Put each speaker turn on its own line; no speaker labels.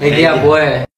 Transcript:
一定要不会。